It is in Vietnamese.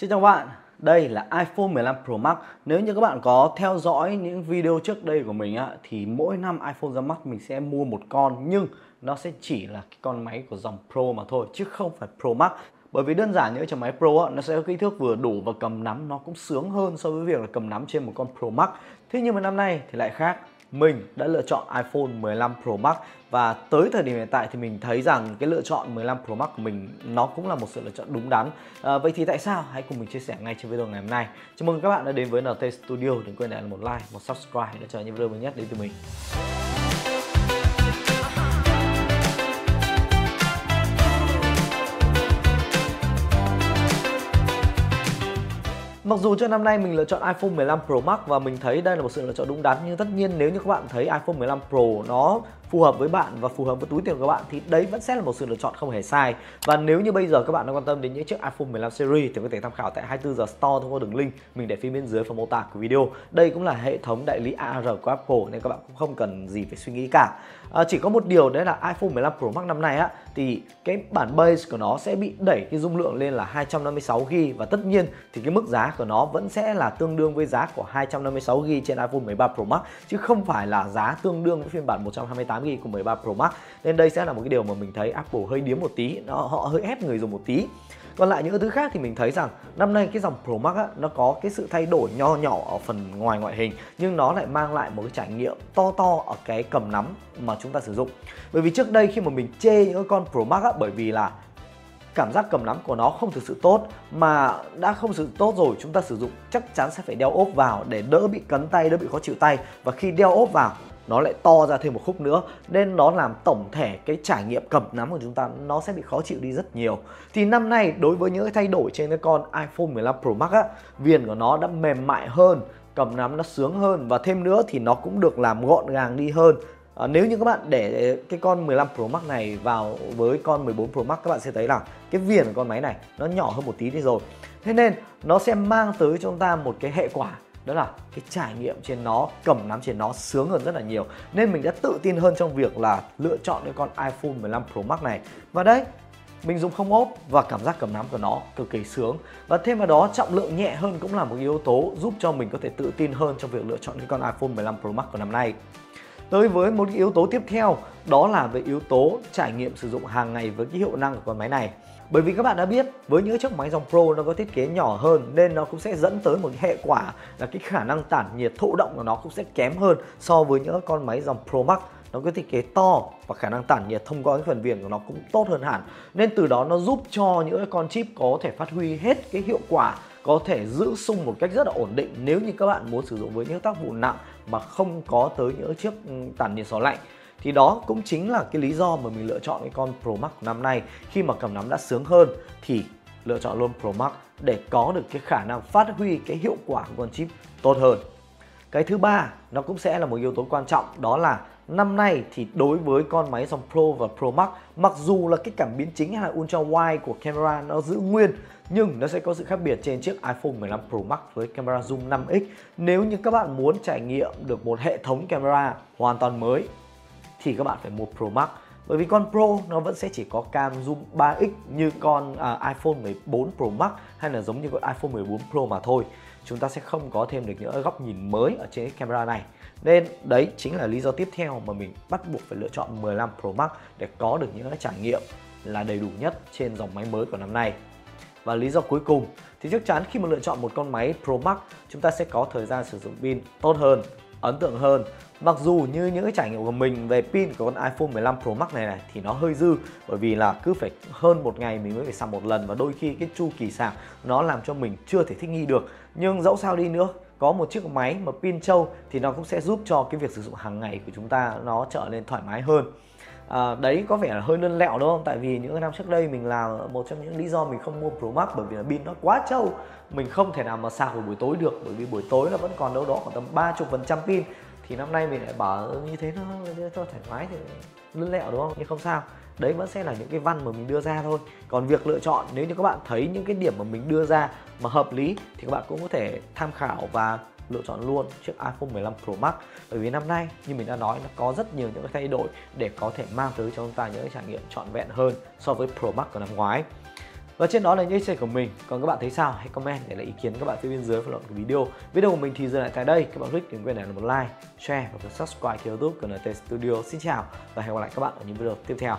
Xin chào các bạn, đây là iPhone 15 Pro Max. Nếu như các bạn có theo dõi những video trước đây của mình á, thì mỗi năm iPhone ra mắt mình sẽ mua một con nhưng nó sẽ chỉ là cái con máy của dòng Pro mà thôi chứ không phải Pro Max. Bởi vì đơn giản những trong máy Pro á, nó sẽ có kích thước vừa đủ và cầm nắm nó cũng sướng hơn so với việc là cầm nắm trên một con Pro Max. Thế nhưng mà năm nay thì lại khác mình đã lựa chọn iPhone 15 Pro Max và tới thời điểm hiện tại thì mình thấy rằng cái lựa chọn 15 Pro Max của mình nó cũng là một sự lựa chọn đúng đắn. À, vậy thì tại sao? Hãy cùng mình chia sẻ ngay trên video ngày hôm nay. Chào mừng các bạn đã đến với NT Studio. Đừng quên để lại một like, một subscribe để chờ những video mới nhất đến từ mình. Mặc dù cho năm nay mình lựa chọn iPhone 15 Pro Max và mình thấy đây là một sự lựa chọn đúng đắn, nhưng tất nhiên nếu như các bạn thấy iPhone 15 Pro nó phù hợp với bạn và phù hợp với túi tiền của các bạn thì đấy vẫn sẽ là một sự lựa chọn không hề sai. Và nếu như bây giờ các bạn đang quan tâm đến những chiếc iPhone 15 series thì có thể tham khảo tại 24 giờ store thông qua đường link mình để phía bên dưới phần mô tả của video. Đây cũng là hệ thống đại lý AR của Apple nên các bạn cũng không cần gì phải suy nghĩ cả. À, chỉ có một điều đấy là iPhone 15 Pro Max năm nay á thì cái bản base của nó sẽ bị đẩy cái dung lượng lên là 256 GB và tất nhiên thì cái mức giá của nó vẫn sẽ là tương đương với giá của 256 GB trên iPhone 13 Pro Max chứ không phải là giá tương đương với phiên bản 128 8GB của 13 Pro Max. Nên đây sẽ là một cái điều mà mình thấy Apple hơi điếm một tí nó họ hơi ép người dùng một tí. Còn lại những thứ khác thì mình thấy rằng năm nay cái dòng Pro Max á, nó có cái sự thay đổi nho nhỏ ở phần ngoài ngoại hình nhưng nó lại mang lại một cái trải nghiệm to to ở cái cầm nắm mà chúng ta sử dụng. Bởi vì trước đây khi mà mình chê những con Pro Max á, bởi vì là cảm giác cầm nắm của nó không thực sự tốt mà đã không sự tốt rồi chúng ta sử dụng chắc chắn sẽ phải đeo ốp vào để đỡ bị cấn tay đỡ bị khó chịu tay. Và khi đeo ốp vào nó lại to ra thêm một khúc nữa nên nó làm tổng thể cái trải nghiệm cầm nắm của chúng ta nó sẽ bị khó chịu đi rất nhiều thì năm nay đối với những cái thay đổi trên cái con iPhone 15 Pro Max á viền của nó đã mềm mại hơn cầm nắm nó sướng hơn và thêm nữa thì nó cũng được làm gọn gàng đi hơn À, nếu như các bạn để cái con 15 Pro Max này vào với con 14 Pro Max các bạn sẽ thấy là cái viền của con máy này nó nhỏ hơn một tí đi rồi. Thế nên nó sẽ mang tới cho chúng ta một cái hệ quả đó là cái trải nghiệm trên nó, cầm nắm trên nó sướng hơn rất là nhiều. Nên mình đã tự tin hơn trong việc là lựa chọn cái con iPhone 15 Pro Max này. Và đấy, mình dùng không ốp và cảm giác cầm nắm của nó cực kỳ sướng. Và thêm vào đó, trọng lượng nhẹ hơn cũng là một yếu tố giúp cho mình có thể tự tin hơn trong việc lựa chọn cái con iPhone 15 Pro Max của năm nay tới với một cái yếu tố tiếp theo, đó là về yếu tố trải nghiệm sử dụng hàng ngày với cái hiệu năng của con máy này. Bởi vì các bạn đã biết, với những chiếc máy dòng Pro nó có thiết kế nhỏ hơn nên nó cũng sẽ dẫn tới một hệ quả là cái khả năng tản nhiệt thụ động của nó cũng sẽ kém hơn so với những con máy dòng Pro Max. Nó có thiết kế to và khả năng tản nhiệt thông qua cái phần viền của nó cũng tốt hơn hẳn. Nên từ đó nó giúp cho những con chip có thể phát huy hết cái hiệu quả có thể giữ sung một cách rất là ổn định nếu như các bạn muốn sử dụng với những tác vụ nặng mà không có tới những chiếc ừ, tản nhiệt gió lạnh thì đó cũng chính là cái lý do mà mình lựa chọn cái con Pro Max năm nay khi mà cầm nắm đã sướng hơn thì lựa chọn luôn Pro Max để có được cái khả năng phát huy cái hiệu quả của con chip tốt hơn. Cái thứ ba nó cũng sẽ là một yếu tố quan trọng đó là năm nay thì đối với con máy dòng Pro và Pro Max mặc dù là cái cảm biến chính hay là ultra wide của camera nó giữ nguyên nhưng nó sẽ có sự khác biệt trên chiếc iPhone 15 Pro Max với camera zoom 5x. Nếu như các bạn muốn trải nghiệm được một hệ thống camera hoàn toàn mới thì các bạn phải mua Pro Max bởi vì con Pro nó vẫn sẽ chỉ có cam zoom 3x như con à, iPhone 14 Pro Max hay là giống như con iPhone 14 Pro mà thôi chúng ta sẽ không có thêm được những góc nhìn mới ở trên cái camera này. Nên đấy chính là lý do tiếp theo mà mình bắt buộc phải lựa chọn 15 Pro Max để có được những cái trải nghiệm là đầy đủ nhất trên dòng máy mới của năm nay. Và lý do cuối cùng thì chắc chắn khi mà lựa chọn một con máy Pro Max, chúng ta sẽ có thời gian sử dụng pin tốt hơn, ấn tượng hơn Mặc dù như những cái trải nghiệm của mình về pin của con iPhone 15 Pro Max này này thì nó hơi dư bởi vì là cứ phải hơn một ngày mình mới phải sạc một lần và đôi khi cái chu kỳ sạc nó làm cho mình chưa thể thích nghi được. Nhưng dẫu sao đi nữa có một chiếc máy mà pin trâu thì nó cũng sẽ giúp cho cái việc sử dụng hàng ngày của chúng ta nó trở nên thoải mái hơn. À, đấy có vẻ là hơi lân lẹo đúng không? Tại vì những năm trước đây mình là một trong những lý do mình không mua Pro Max bởi vì là pin nó quá trâu Mình không thể nào mà sạc vào buổi tối được bởi vì buổi tối nó vẫn còn đâu đó khoảng tầm 30% pin thì năm nay mình lại bảo ừ, như thế nó cho thoải mái thì lươn lẹo, đúng không? Nhưng không sao. Đấy vẫn sẽ là những cái văn mà mình đưa ra thôi. Còn việc lựa chọn, nếu như các bạn thấy những cái điểm mà mình đưa ra mà hợp lý thì các bạn cũng có thể tham khảo và lựa chọn luôn chiếc iPhone 15 Pro Max. Bởi vì năm nay, như mình đã nói, nó có rất nhiều những cái thay đổi để có thể mang tới cho chúng ta những cái trải nghiệm trọn vẹn hơn so với Pro Max của năm ngoái và trên đó là những chia sẻ của mình. Còn các bạn thấy sao? Hãy comment để lại ý kiến các bạn phía bên dưới phần luận của video. Video của mình thì dừng lại tại đây. Các bạn click đừng quên để một like, share và subscribe kênh youtube của NT Studio. Xin chào và hẹn gặp lại các bạn ở những video tiếp theo.